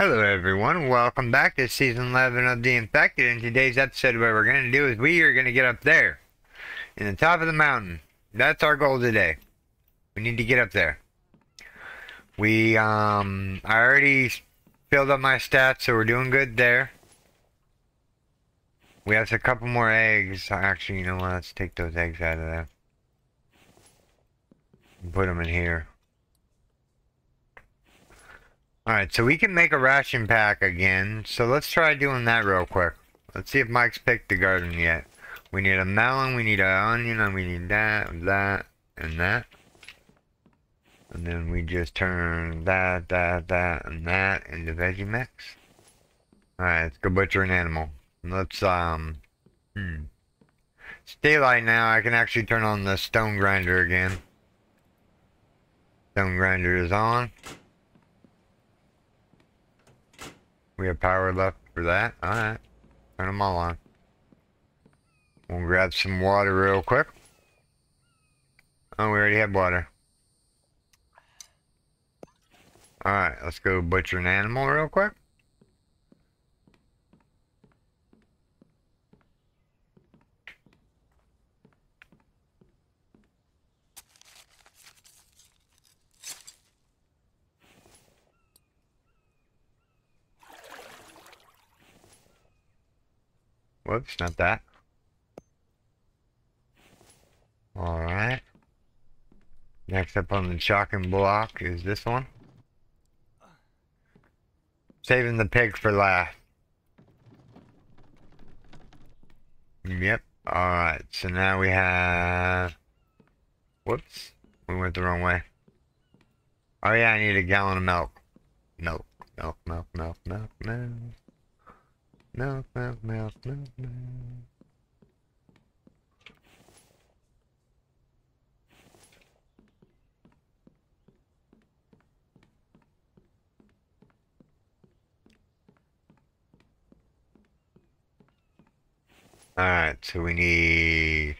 Hello everyone, welcome back to season 11 of The Infected. In today's episode what we're going to do is we are going to get up there. In the top of the mountain. That's our goal today. We need to get up there. We, um, I already filled up my stats so we're doing good there. We have a couple more eggs. Actually, you know what, let's take those eggs out of there. Put them in here. Alright, so we can make a ration pack again. So let's try doing that real quick. Let's see if Mike's picked the garden yet. We need a melon, we need an onion, and we need that, that, and that. And then we just turn that, that, that, and that into Veggie Mix. Alright, let's go butcher an animal. Let's, um, hmm. It's daylight now, I can actually turn on the stone grinder again. Stone grinder is on. We have power left for that. Alright. Turn them all on. We'll grab some water real quick. Oh, we already have water. Alright, let's go butcher an animal real quick. Whoops, not that. Alright. Next up on the chopping block is this one. Saving the pig for last. Yep. Alright, so now we have... Whoops. We went the wrong way. Oh yeah, I need a gallon of. Milk, milk, milk, milk, milk, milk. Milk, milk, milk, milk, milk. Alright, so we need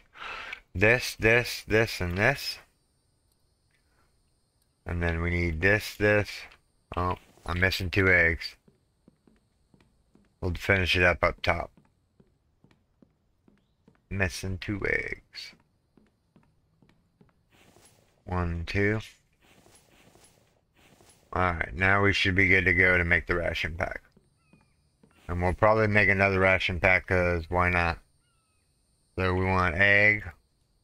this, this, this, and this. And then we need this, this. Oh, I'm missing two eggs. We'll finish it up up top. Missing two eggs. One, two. Alright, now we should be good to go to make the ration pack. And we'll probably make another ration pack because why not? So we want egg,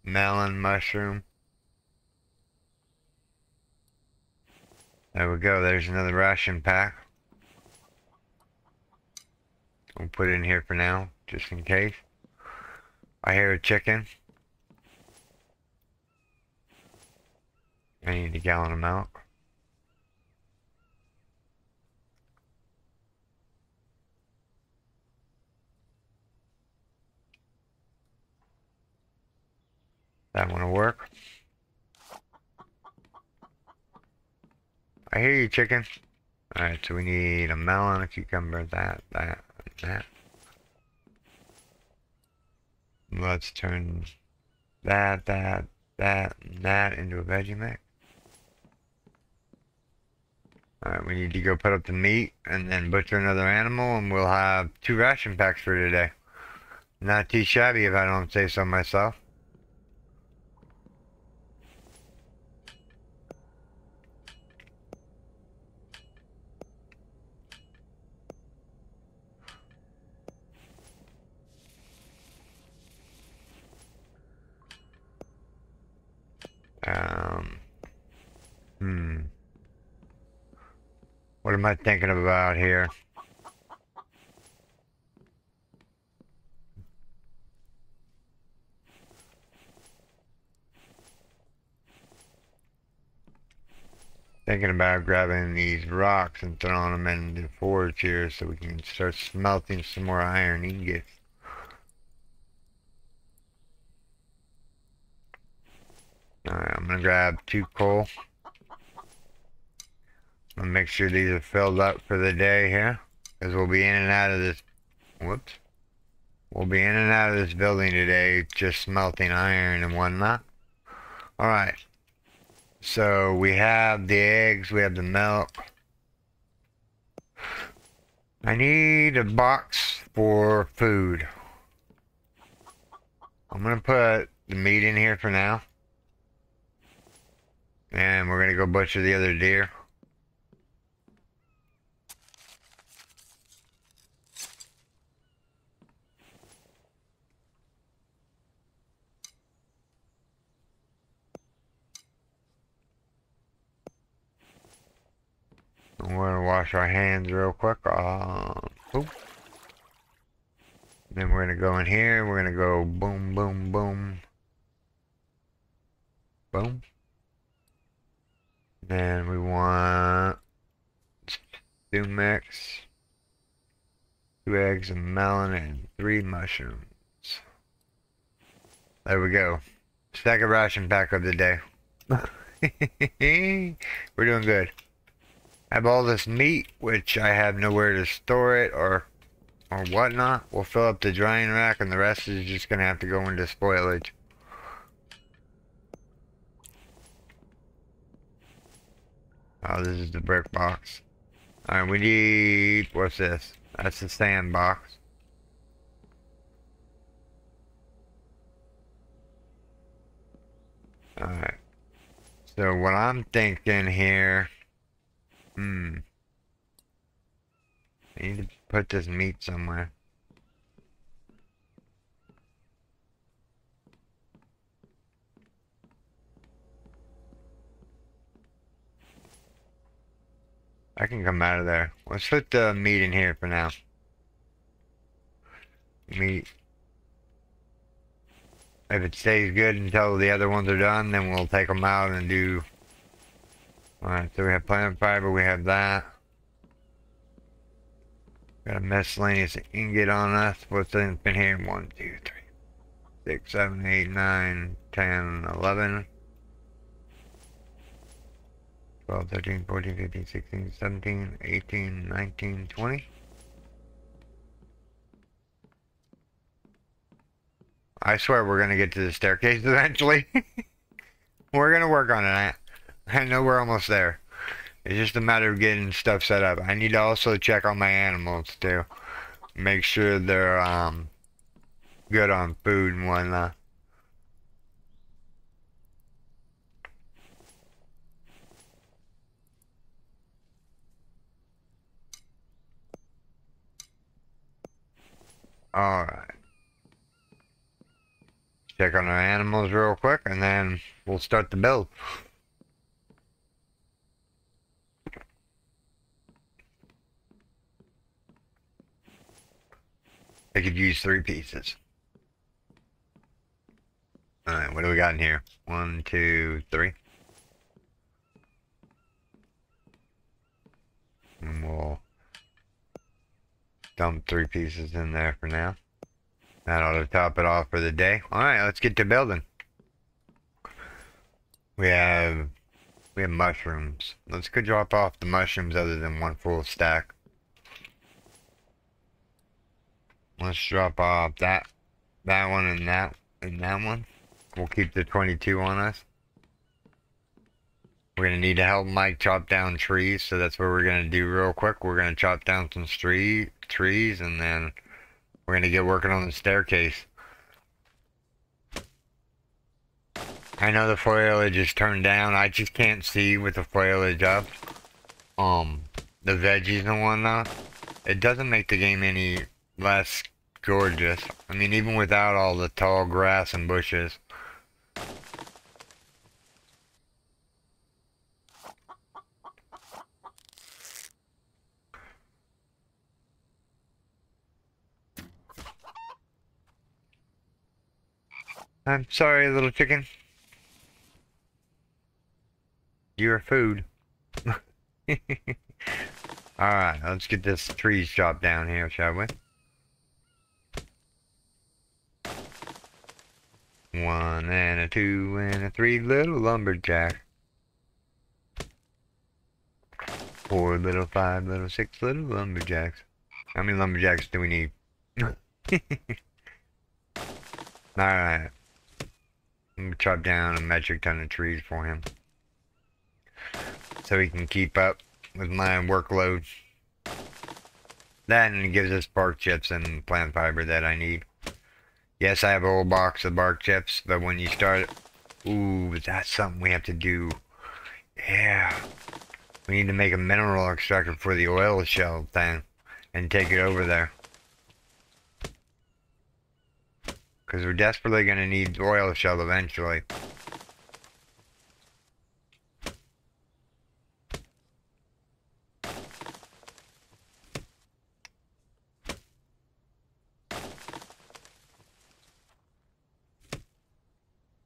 melon, mushroom. There we go, there's another ration pack. We'll put it in here for now, just in case. I hear a chicken. I need a gallon of milk. That one will work. I hear you, chicken. Alright, so we need a melon, a cucumber, that, that, that. Let's turn that, that, that, and that into a veggie mix. Alright, we need to go put up the meat and then butcher another animal and we'll have two ration packs for today. Not too shabby if I don't say so myself. Um, hmm. What am I thinking about here? Thinking about grabbing these rocks and throwing them in the forge here so we can start smelting some more iron ingots. Alright, I'm gonna grab two coal. Gonna make sure these are filled up for the day here. Because we'll be in and out of this... Whoops. We'll be in and out of this building today, just smelting iron and whatnot. Alright. So we have the eggs, we have the milk. I need a box for food. I'm gonna put the meat in here for now. And we're gonna go butcher the other deer. We're gonna wash our hands real quick. Uh, boom. Then we're gonna go in here. We're gonna go boom, boom, boom, boom. Then we want stew mix, two eggs, a melon, and three mushrooms. There we go. Stack of ration pack of the day. We're doing good. I have all this meat, which I have nowhere to store it or or whatnot. We'll fill up the drying rack and the rest is just going to have to go into spoilage. Oh, this is the brick box. Alright, we need... What's this? That's the sandbox. Alright. So what I'm thinking here... Hmm. I need to put this meat somewhere. I can come out of there. Let's put the meat in here for now. Meat. If it stays good until the other ones are done, then we'll take them out and do... Alright, so we have plant fiber, we have that. Got a miscellaneous ingot on us. What's in here? 1, 2, 3, 6, 7, 8, 9, 10, 11. 12, 13, 14, 15, 16, 17, 18, 19, 20. I swear we're going to get to the staircase eventually. we're going to work on it. I know we're almost there. It's just a matter of getting stuff set up. I need to also check on my animals too. Make sure they're um good on food and whatnot. Alright. Check on our animals real quick and then we'll start the build. I could use three pieces. Alright, what do we got in here? One, two, three. And we'll dump three pieces in there for now. That ought to top it off for the day. Alright, let's get to building. We have we have mushrooms. Let's go drop off the mushrooms other than one full stack. Let's drop off that that one and that and that one. We'll keep the 22 on us. We're gonna need to help Mike chop down trees, so that's what we're gonna do real quick. We're gonna chop down some tree trees and then we're gonna get working on the staircase. I know the foliage is turned down. I just can't see with the foliage up. Um, the veggies and whatnot. It doesn't make the game any less gorgeous. I mean, even without all the tall grass and bushes. I'm sorry, little chicken. You're food. Alright, let's get this tree chopped down here, shall we? One and a two and a three little lumberjack. Four little, five little, six little lumberjacks. How many lumberjacks do we need? Alright. Chop down a metric ton of trees for him. So he can keep up with my workload. That and it gives us bark chips and plant fiber that I need. Yes, I have a whole box of bark chips, but when you start... Ooh, that's something we have to do. Yeah. We need to make a mineral extractor for the oil shale thing and take it over there. Because we're desperately going to need oil shale eventually.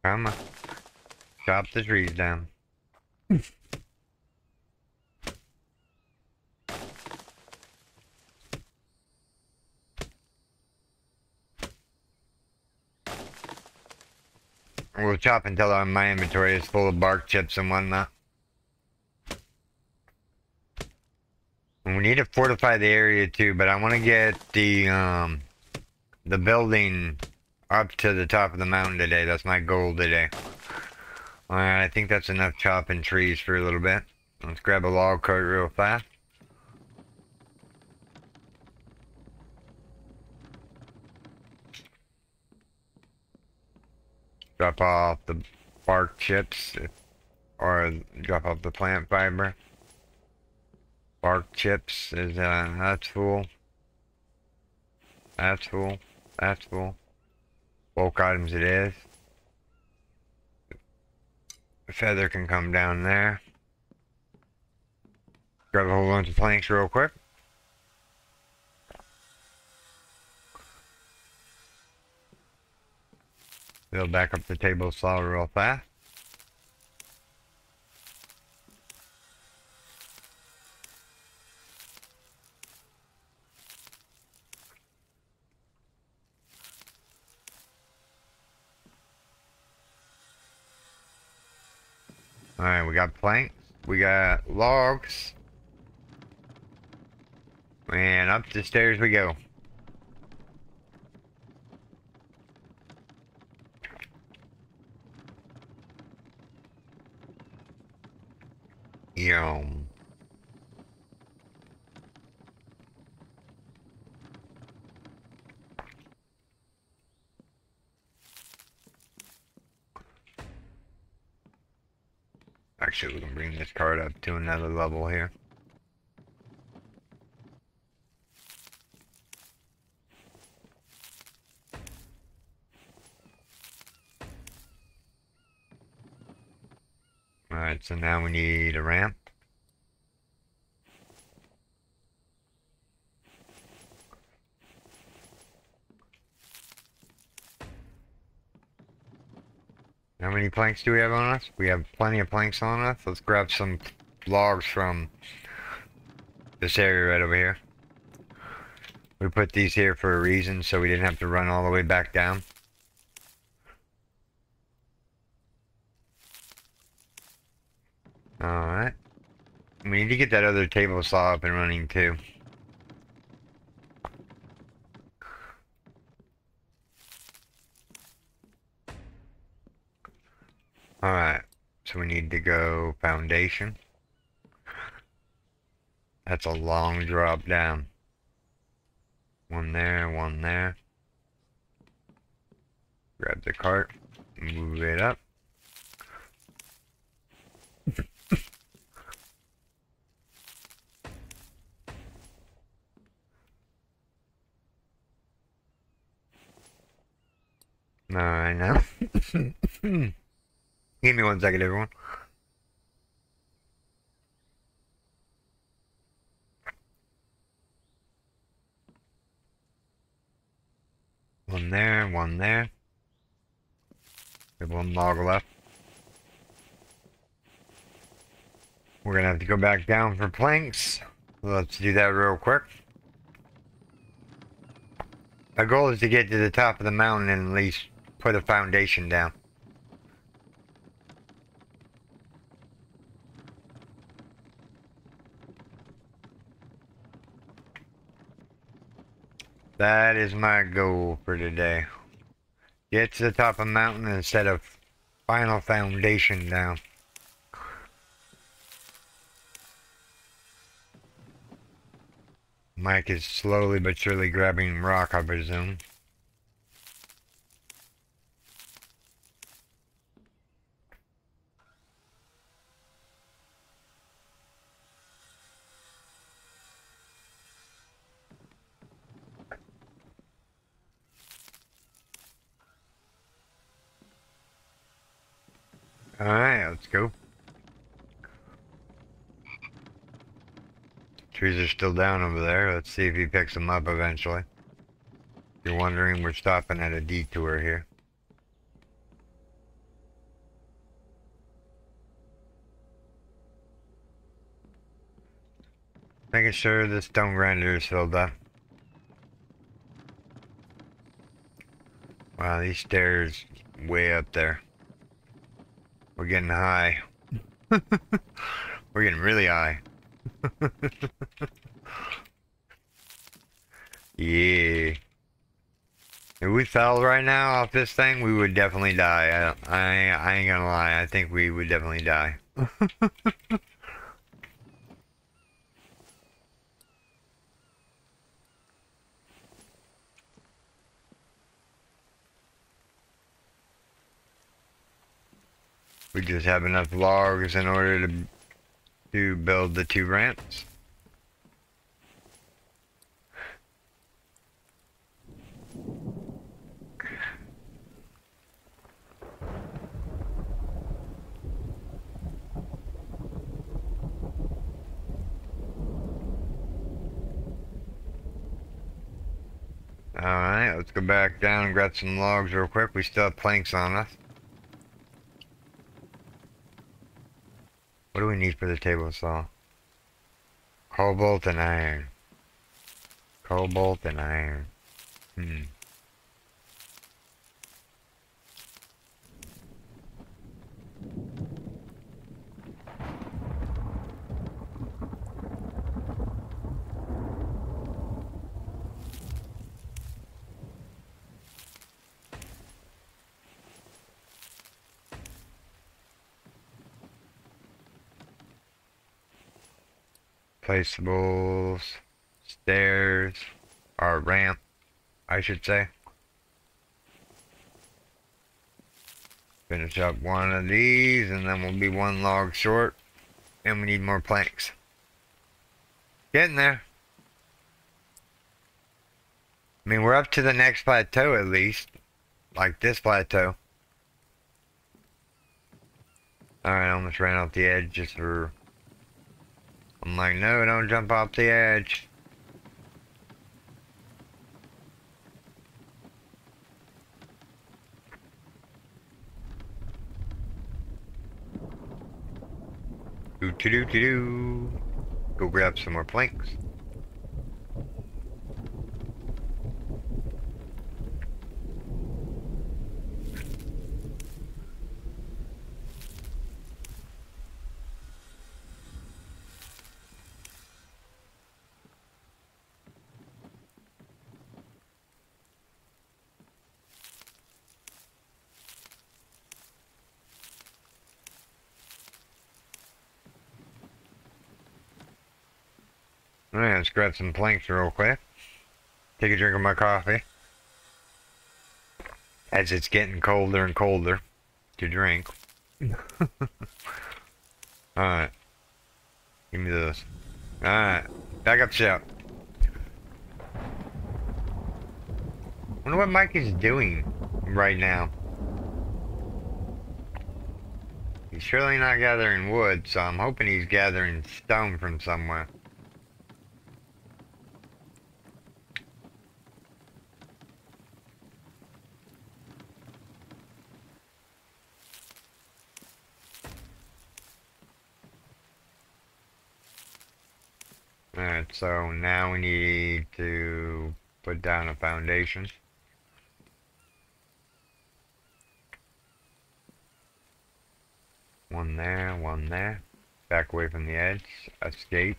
Come on. Chop the trees down. chop until my inventory is full of bark chips and whatnot. we need to fortify the area too, but I want to get the um the building up to the top of the mountain today. That's my goal today. Alright, I think that's enough chopping trees for a little bit. Let's grab a log cart real fast. Drop off the bark chips or drop off the plant fiber. Bark chips is uh that's full. That's full. That's full. Bulk items it is. The feather can come down there. Grab a whole bunch of planks real quick. Build back up the table saw real fast. Alright, we got planks. We got logs. And up the stairs we go. Yum. Actually, we can bring this card up to another level here. Alright, so now we need a ramp. How many planks do we have on us? We have plenty of planks on us. Let's grab some logs from this area right over here. We put these here for a reason so we didn't have to run all the way back down. Alright. We need to get that other table saw up and running too. Alright, so we need to go foundation. That's a long drop down. One there, one there. Grab the cart, move it up. I know. Give me one second, everyone. One there, one there. We have one log left. We're gonna have to go back down for planks. Let's do that real quick. Our goal is to get to the top of the mountain and at least put a foundation down. That is my goal for today. Get to the top of the mountain instead of final foundation down. Mike is slowly but surely grabbing rock, I presume. Alright, let's go. Trees are still down over there. Let's see if he picks them up eventually. If you're wondering, we're stopping at a detour here. Making sure the stone grinder is filled up. Wow, these stairs way up there. We're getting high. We're getting really high. yeah. If we fell right now off this thing, we would definitely die. I, I, I ain't gonna lie. I think we would definitely die. we just have enough logs in order to to build the two ramps. Alright, let's go back down and grab some logs real quick. We still have planks on us. What do we need for the table saw? Cobalt and iron. Cobalt and iron. Hmm. Placeables, stairs, or ramp, I should say. Finish up one of these, and then we'll be one log short, and we need more planks. Getting there. I mean, we're up to the next plateau at least, like this plateau. Alright, I almost ran off the edge just for I'm like, no, don't jump off the edge. Do do do do do. Go grab some more planks. Alright, let's grab some planks real quick. Take a drink of my coffee. As it's getting colder and colder to drink. Alright. Give me this. Alright. Back up ship. wonder what Mike is doing right now. He's surely not gathering wood, so I'm hoping he's gathering stone from somewhere. Alright, so now we need to put down a foundation. One there, one there. Back away from the edge. Escape.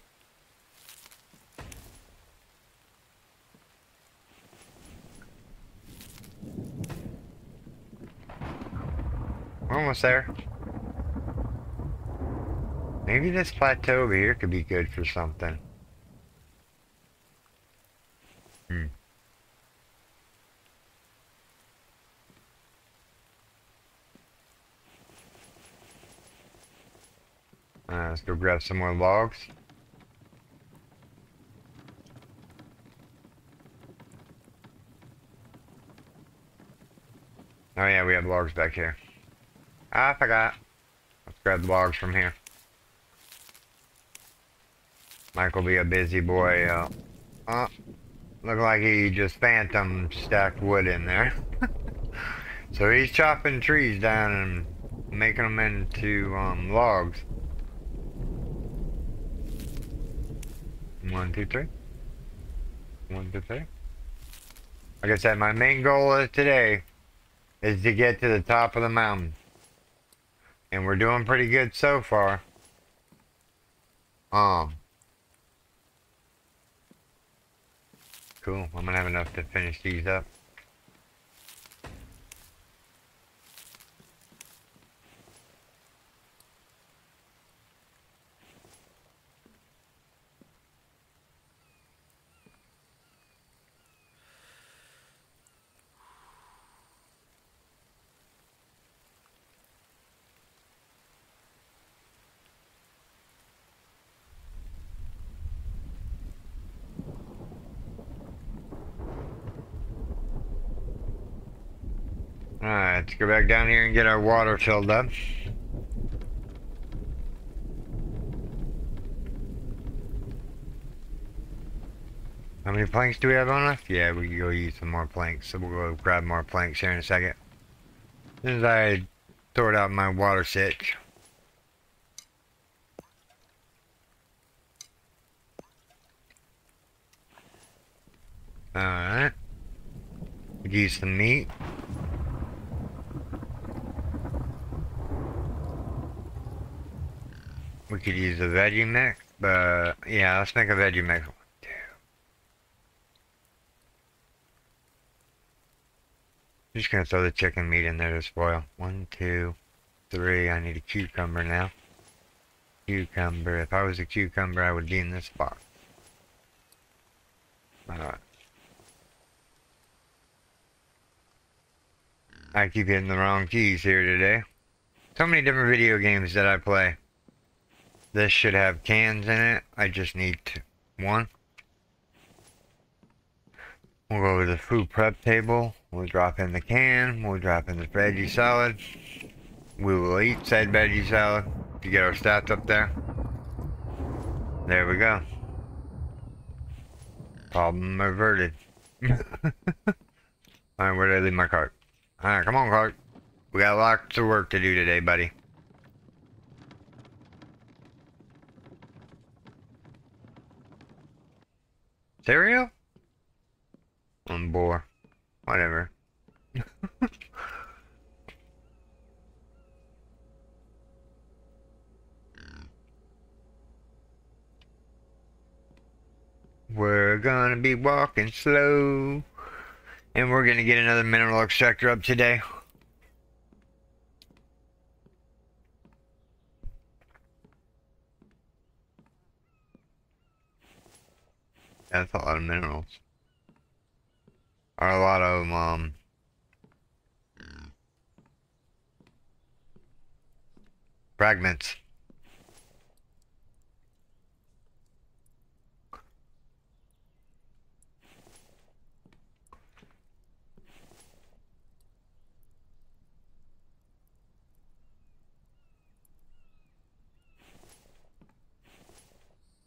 We're almost there. Maybe this plateau over here could be good for something. Hmm. Uh, let's go grab some more logs. Oh yeah, we have logs back here. Ah, I forgot. Let's grab logs from here. Mike will be a busy boy. Uh, uh look like he just phantom stacked wood in there. so he's chopping trees down and making them into um, logs. One, two, three. One, two, three. Like I said, my main goal today is to get to the top of the mountain. And we're doing pretty good so far. Um. Cool. I'm gonna have enough to finish these up. Go back down here and get our water filled up. How many planks do we have on us? Yeah, we can go use some more planks, so we'll go grab more planks here in a second. As as I sort out my water sitch. Alright. Use some meat. We could use a veggie mix, but yeah, let's make a veggie mix. I'm just gonna throw the chicken meat in there to spoil. One, two, three. I need a cucumber now. Cucumber. If I was a cucumber, I would be in this box. Alright. I keep hitting the wrong keys here today. So many different video games that I play. This should have cans in it. I just need to, one. We'll go to the food prep table. We'll drop in the can. We'll drop in the veggie salad. We will eat said veggie salad to get our stats up there. There we go. Problem averted. Alright, where did I leave my cart? Alright, come on, cart. We got lots of work to do today, buddy. Cereal? On oh, board. Whatever. we're gonna be walking slow. And we're gonna get another mineral extractor up today. That's a lot of minerals. Or a lot of, um... Fragments.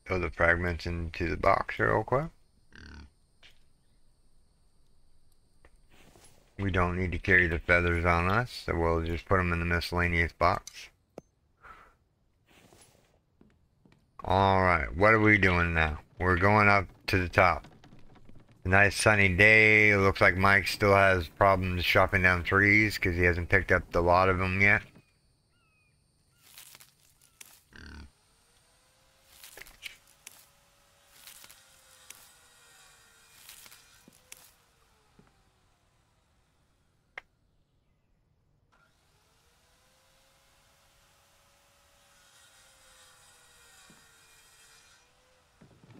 Throw the fragments into the box real quick. We don't need to carry the feathers on us, so we'll just put them in the miscellaneous box. Alright, what are we doing now? We're going up to the top. nice sunny day. It looks like Mike still has problems chopping down trees because he hasn't picked up a lot of them yet.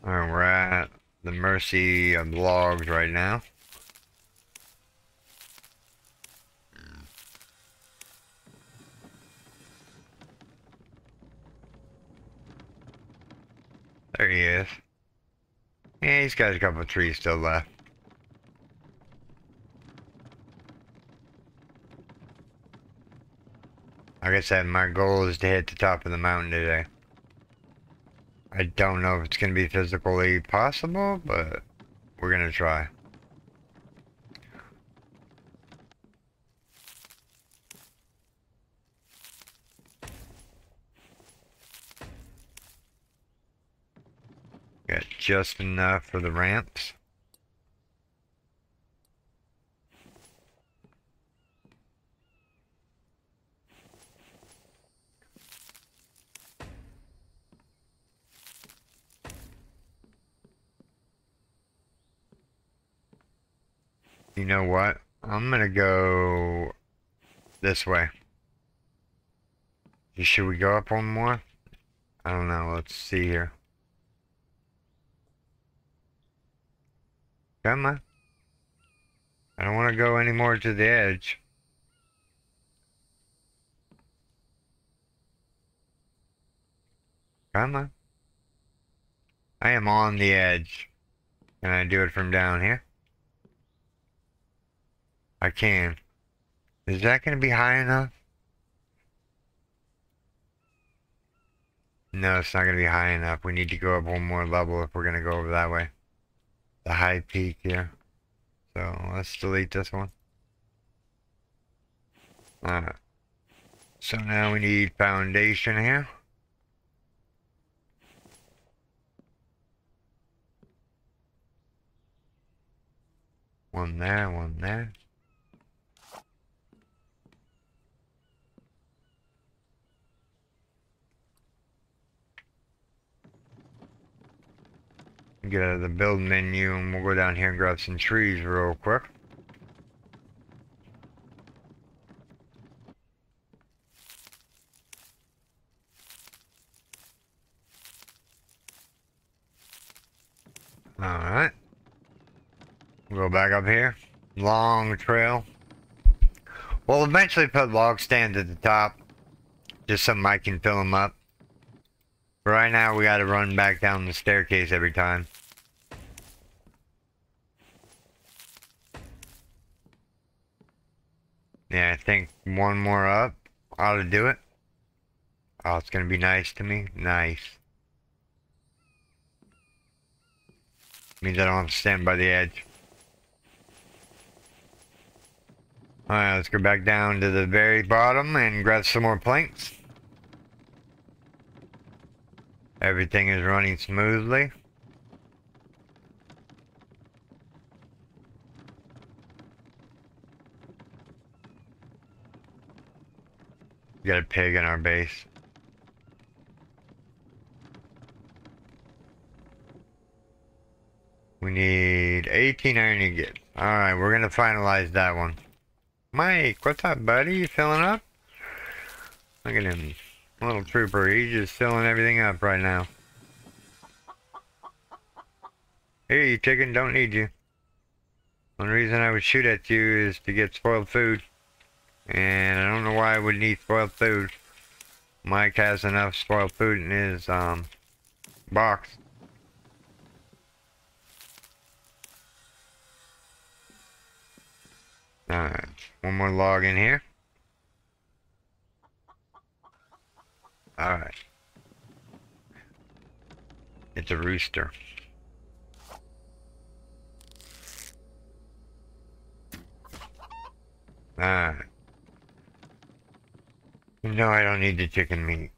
Alright, we're at the mercy of logs right now. There he is. Yeah, he's got a couple trees still left. Like I said, my goal is to hit the top of the mountain today. I don't know if it's going to be physically possible, but we're going to try. Got just enough for the ramps. You know what? I'm gonna go this way. Should we go up one more? I don't know. Let's see here. Come on. I don't want to go any more to the edge. Come on. I am on the edge. Can I do it from down here? I can. Is that going to be high enough? No, it's not going to be high enough. We need to go up one more level if we're going to go over that way. The high peak here. So let's delete this one. Alright. So now we need foundation here. One there, one there. Get out of the build menu and we'll go down here and grab some trees real quick. Alright. We'll go back up here. Long trail. We'll eventually put log stands at the top. Just so Mike can fill them up. Right now, we gotta run back down the staircase every time. Yeah, I think one more up ought to do it. Oh, it's gonna be nice to me. Nice. Means I don't have to stand by the edge. Alright, let's go back down to the very bottom and grab some more planks. Everything is running smoothly. Got a pig in our base. We need 18 iron ingots. Alright, we're gonna finalize that one. Mike, what's up, buddy? You filling up? Look at him. Little trooper, he's just filling everything up right now. Here, you chicken, don't need you. One reason I would shoot at you is to get spoiled food. And I don't know why I would need spoiled food. Mike has enough spoiled food in his um, box. Alright, one more log in here. Alright. It's a rooster. Alright. No, I don't need the chicken meat.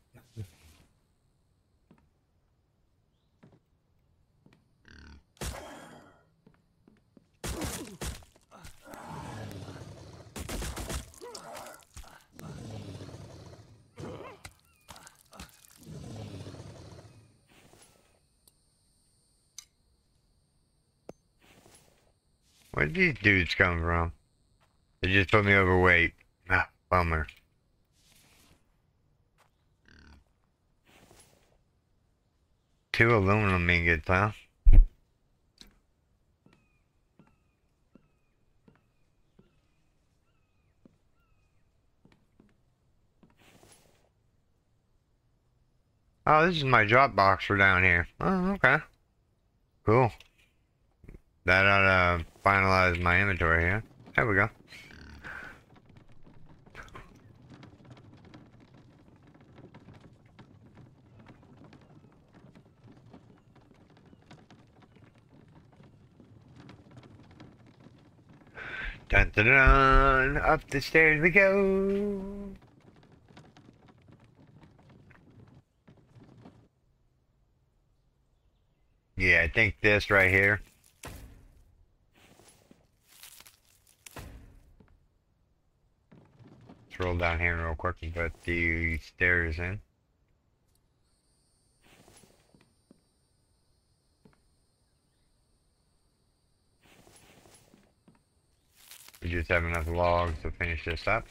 Where did these dudes come from? They just put me overweight. Ah, bummer. Two aluminum ingots, huh? Oh, this is my drop box for down here. Oh, okay. Cool. That ought to finalize my inventory here. There we go. Dun dun dun! Up the stairs we go! Yeah, I think this right here. Let's roll down here real quick and put the stairs in. We just have enough logs to finish this up.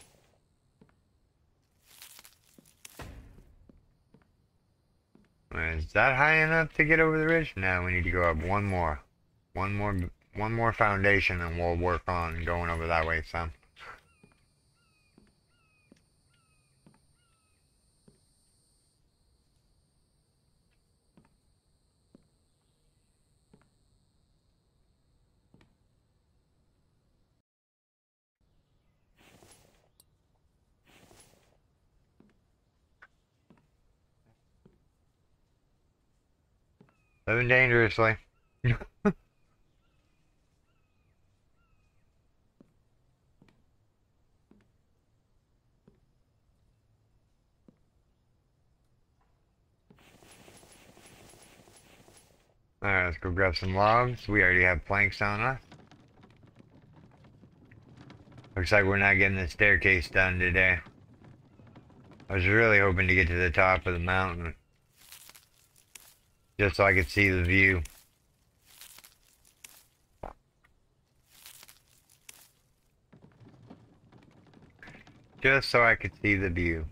Is that high enough to get over the ridge? No, we need to go up one more. One more one more foundation and we'll work on going over that way some. Living dangerously. Alright, let's go grab some logs. We already have planks on us. Looks like we're not getting the staircase done today. I was really hoping to get to the top of the mountain. Just so I could see the view. Just so I could see the view.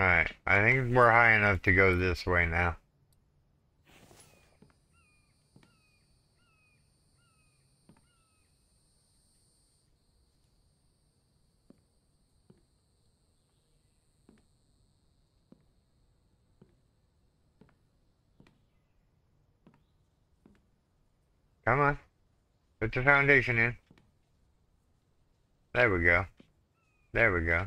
Alright, I think we're high enough to go this way now. Come on. Put the foundation in. There we go. There we go.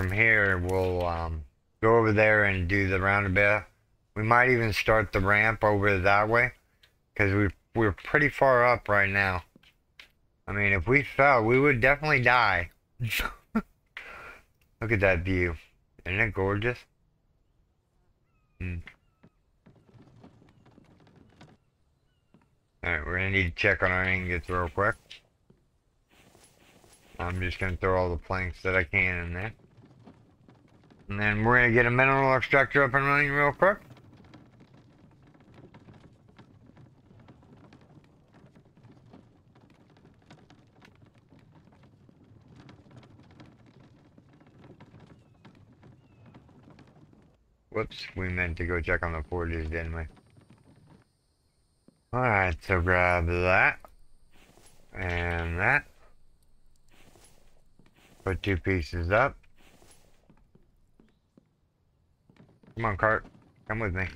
From here, we'll um, go over there and do the roundabout. We might even start the ramp over that way. Because we, we're pretty far up right now. I mean, if we fell, we would definitely die. Look at that view. Isn't it gorgeous? Hmm. Alright, we're gonna need to check on our ingots real quick. I'm just gonna throw all the planks that I can in there. And then we're gonna get a mineral extractor up and running real quick. Whoops, we meant to go check on the forges, didn't we? Alright, so grab that. And that. Put two pieces up. Come on, cart. Come with me.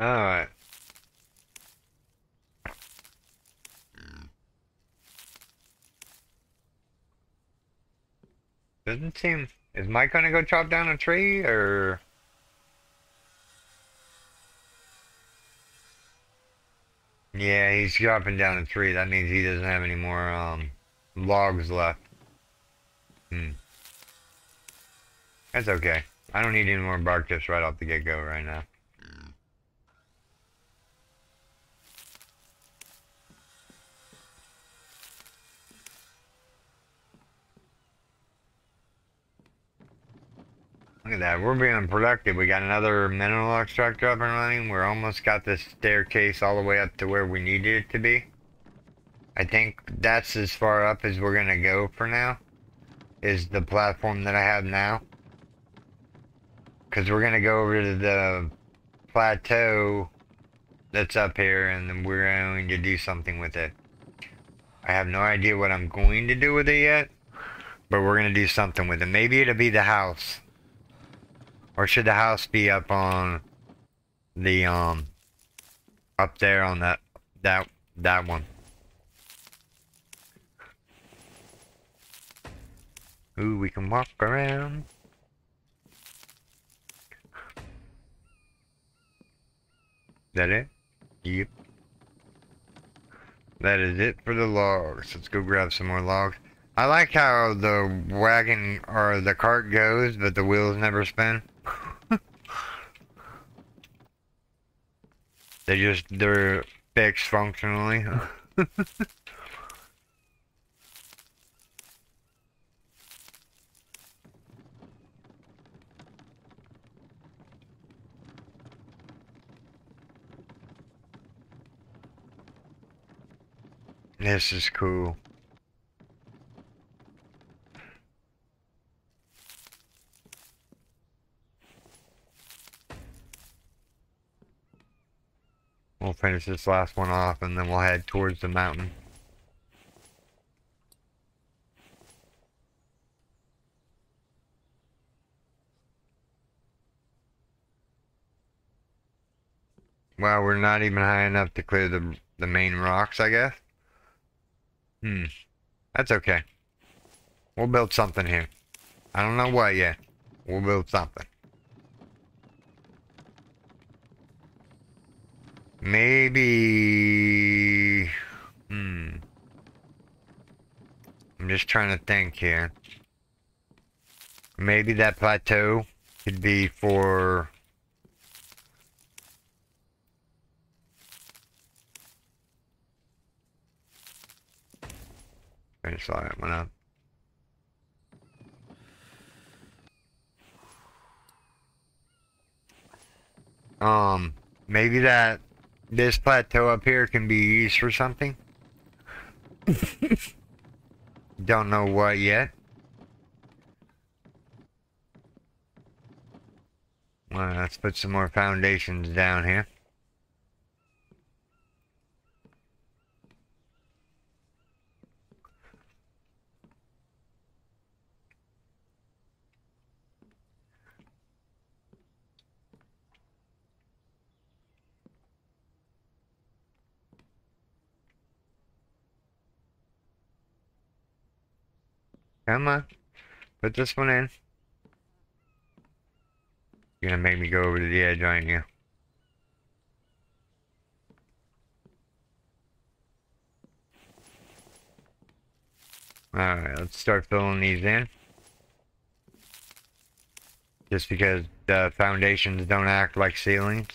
Alright. Doesn't seem... Is Mike gonna go chop down a tree, or... Yeah, he's chopping down a tree. That means he doesn't have any more um, logs left. Hmm. That's okay. I don't need any more bark just right off the get-go right now. Look at that, we're being productive. We got another mineral extractor up and running. We're almost got this staircase all the way up to where we needed it to be. I think that's as far up as we're gonna go for now. Is the platform that I have now. Because we're gonna go over to the plateau that's up here and then we're going to do something with it. I have no idea what I'm going to do with it yet. But we're gonna do something with it. Maybe it'll be the house. Or should the house be up on the, um, up there on that, that, that one? Ooh, we can walk around. That it? Yep. That is it for the logs. Let's go grab some more logs. I like how the wagon or the cart goes, but the wheels never spin. They just, they're fixed functionally. this is cool. Finish this last one off and then we'll head towards the mountain. Well, we're not even high enough to clear the, the main rocks, I guess. Hmm. That's okay. We'll build something here. I don't know what yet. We'll build something. Maybe... Hmm. I'm just trying to think here. Maybe that plateau could be for... I just saw it went up. Um, maybe that this plateau up here can be used for something. Don't know what yet. Well, let's put some more foundations down here. Come on. Put this one in. You're gonna make me go over to the edge, aren't you? Alright, let's start filling these in. Just because the foundations don't act like ceilings.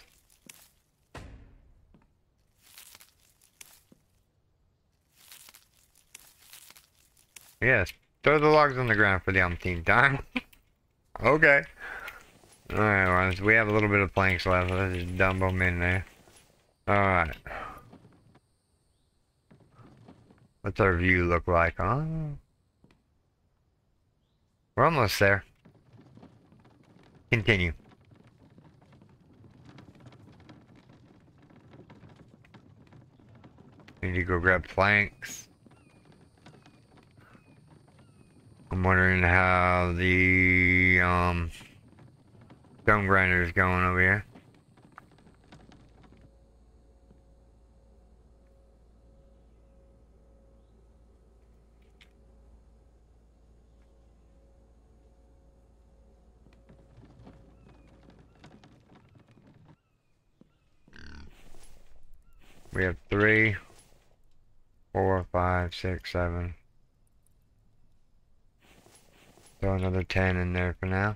Yes, Throw the logs on the ground for the umpteenth time. okay. Alright, well, we have a little bit of planks left. Let's just dump them in there. Alright. What's our view look like? Oh. We're almost there. Continue. Need to go grab planks. I'm wondering how the um, stone grinder is going over here. We have three, four, five, six, seven. Throw another 10 in there for now.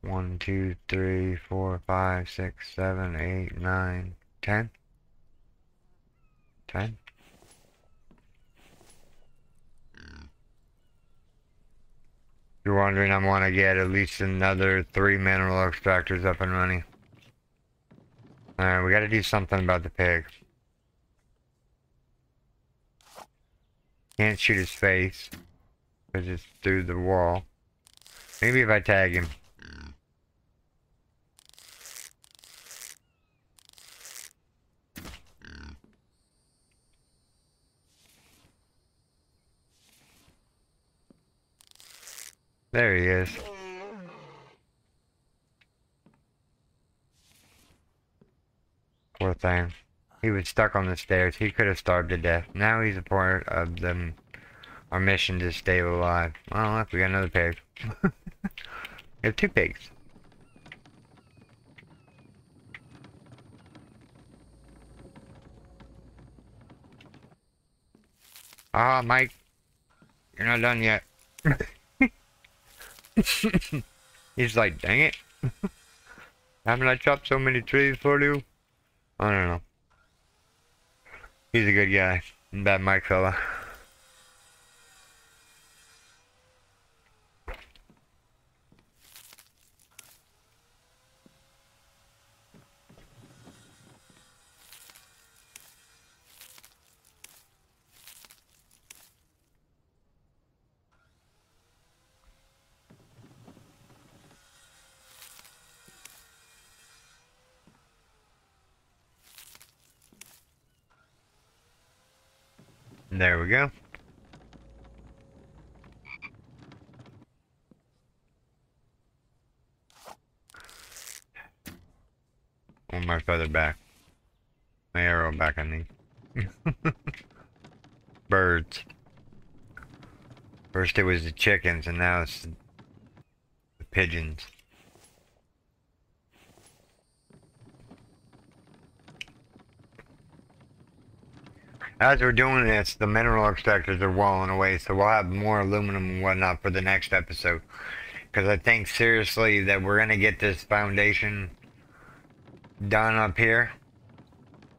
One, two, three, four, five, six, seven, eight, nine, ten. Ten. You're wondering, I want to get at least another three mineral extractors up and running. Alright, we gotta do something about the pig. Can't shoot his face. Because it's through the wall. Maybe if I tag him. There he is. Poor thing. He was stuck on the stairs. He could have starved to death. Now he's a part of them. Our mission to stay alive. Well, look, we got another pig. we have two pigs. Ah, Mike. You're not done yet. He's like, dang it. Haven't I chopped so many trees for you? I don't know. He's a good guy. That Mike fella. There we go. One more feather back. My arrow back I need. Birds. First it was the chickens and now it's the pigeons. As we're doing this, the mineral extractors are walling away, so we'll have more aluminum and whatnot for the next episode. Because I think seriously that we're going to get this foundation done up here.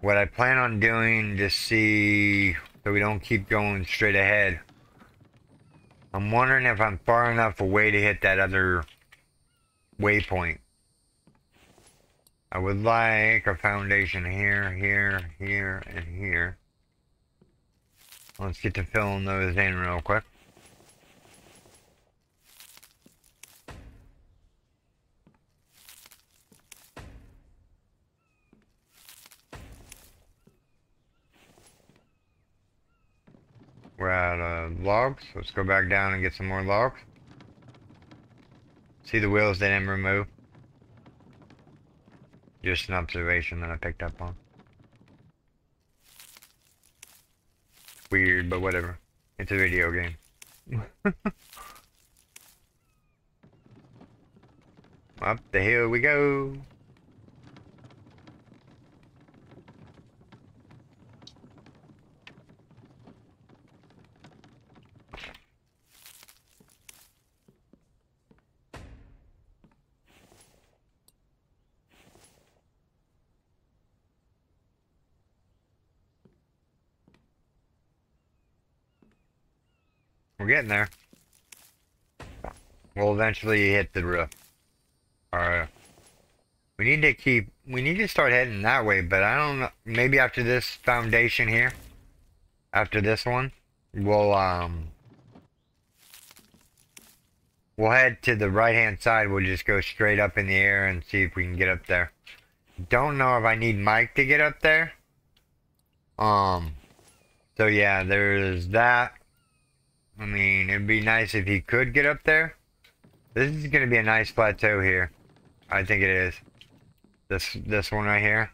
What I plan on doing to see so we don't keep going straight ahead. I'm wondering if I'm far enough away to hit that other waypoint. I would like a foundation here, here, here, and here. Let's get to filling those in real quick. We're out of logs. Let's go back down and get some more logs. See the wheels they didn't remove. Just an observation that I picked up on. Weird, but whatever. It's a video game. Up the hill we go. We're getting there. We'll eventually hit the roof. Alright. We need to keep, we need to start heading that way, but I don't know, maybe after this foundation here, after this one, we'll, um, we'll head to the right-hand side. We'll just go straight up in the air and see if we can get up there. Don't know if I need Mike to get up there. Um, so yeah, there's that. I mean, it'd be nice if he could get up there. This is going to be a nice plateau here. I think it is. This this one right here.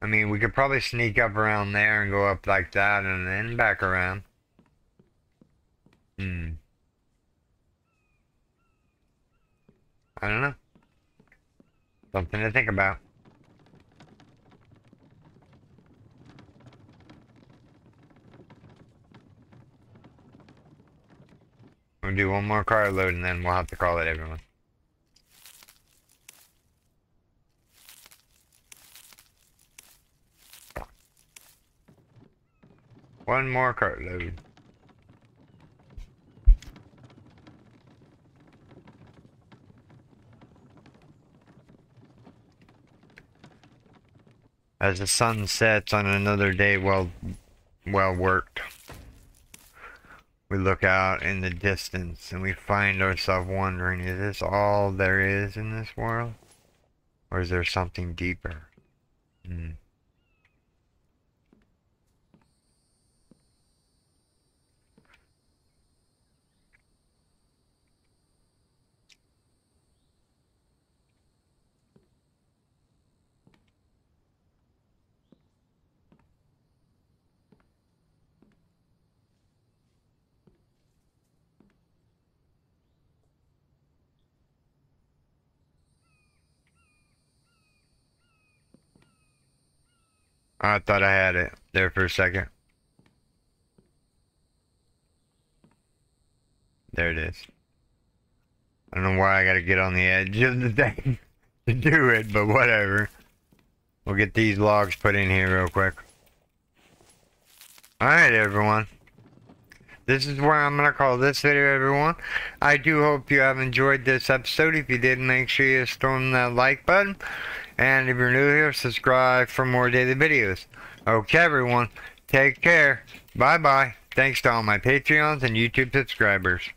I mean, we could probably sneak up around there and go up like that and then back around. Hmm. I don't know. Something to think about. We'll do one more car load and then we'll have to call it everyone. One more cart load. As the sun sets on another day well well worked. We look out in the distance and we find ourselves wondering, is this all there is in this world? Or is there something deeper? Hmm. I thought I had it there for a second. There it is. I don't know why I gotta get on the edge of the thing to do it, but whatever. We'll get these logs put in here real quick. Alright, everyone. This is where I'm going to call this video, everyone. I do hope you have enjoyed this episode. If you did, make sure you storm that like button. And if you're new here, subscribe for more daily videos. Okay, everyone. Take care. Bye-bye. Thanks to all my Patreons and YouTube subscribers.